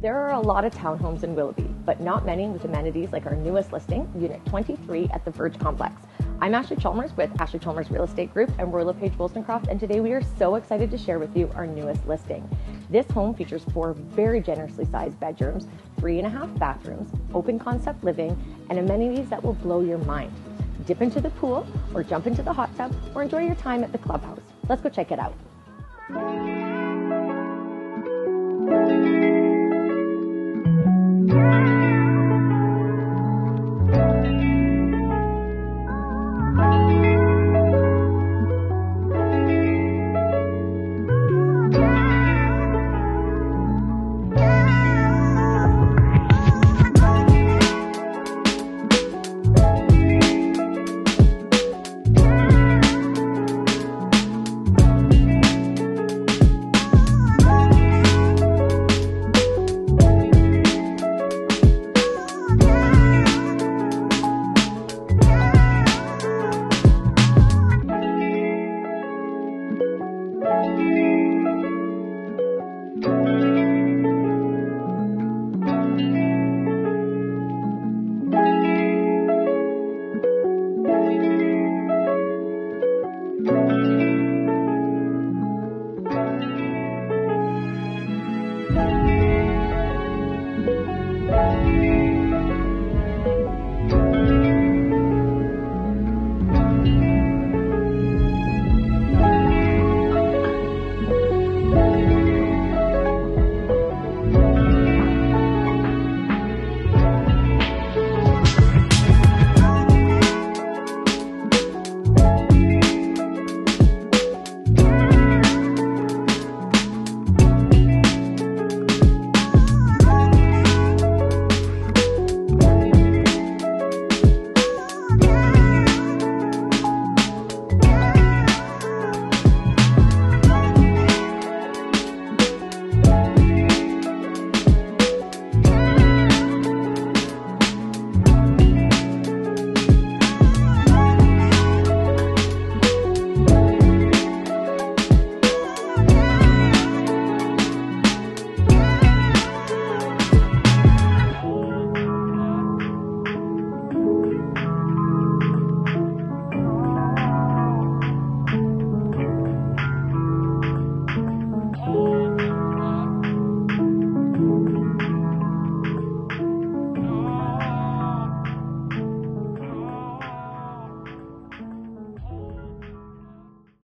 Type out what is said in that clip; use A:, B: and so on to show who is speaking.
A: There are a lot of townhomes in Willoughby, but not many with amenities like our newest listing, Unit 23 at the Verge Complex. I'm Ashley Chalmers with Ashley Chalmers Real Estate Group and we're LePage Wolstencroft, and today we are so excited to share with you our newest listing. This home features four very generously sized bedrooms, three and a half bathrooms, open concept living, and amenities that will blow your mind. Dip into the pool, or jump into the hot tub, or enjoy your time at the clubhouse. Let's go check it out. Yeah.